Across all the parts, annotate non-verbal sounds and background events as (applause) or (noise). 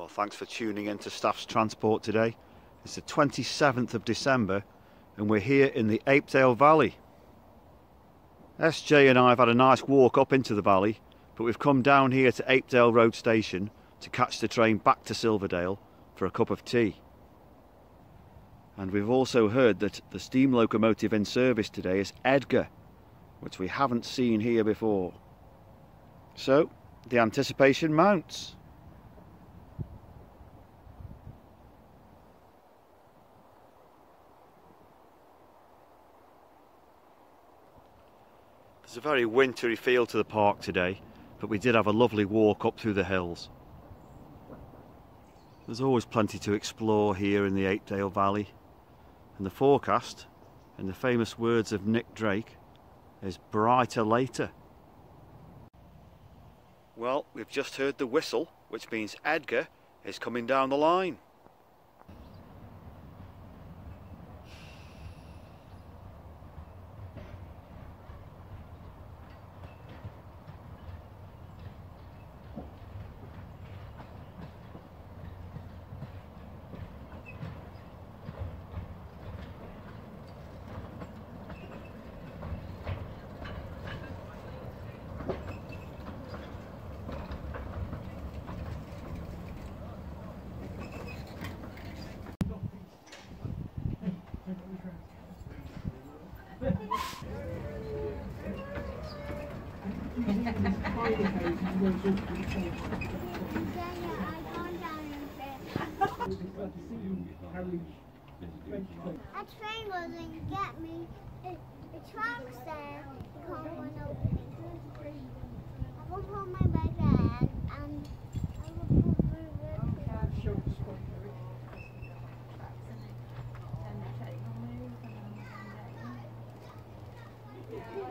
Well, thanks for tuning in to Staffs Transport today. It's the 27th of December and we're here in the Apedale Valley. SJ and I have had a nice walk up into the valley, but we've come down here to Apedale Road Station to catch the train back to Silverdale for a cup of tea. And we've also heard that the steam locomotive in service today is Edgar, which we haven't seen here before. So, the anticipation mounts. There's a very wintry feel to the park today, but we did have a lovely walk up through the hills. There's always plenty to explore here in the Apedale Valley, and the forecast, in the famous words of Nick Drake, is brighter later. Well, we've just heard the whistle, which means Edgar is coming down the line. A train wasn't get me. It, (laughs)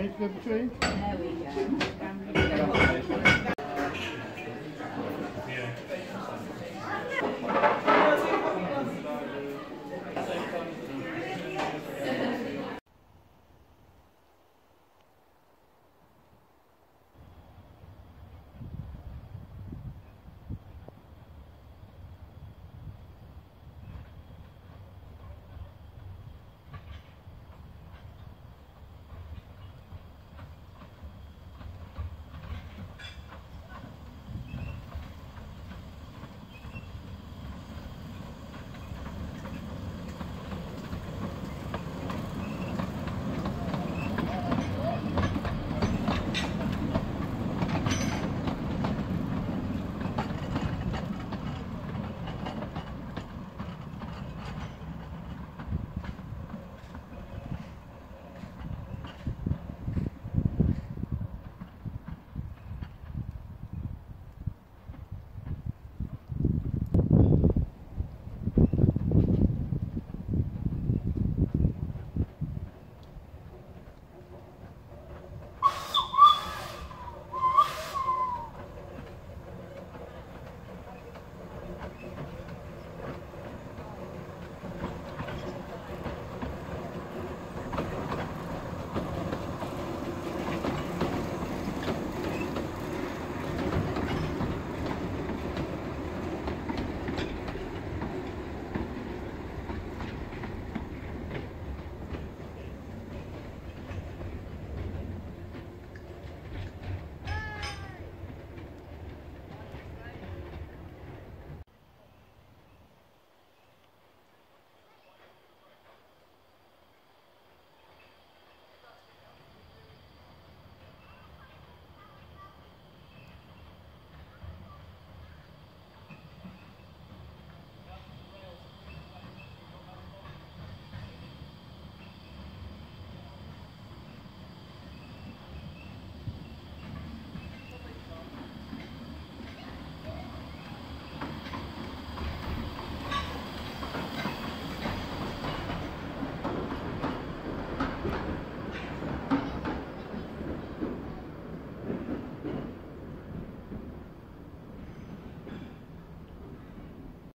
Okay, go between. There we go.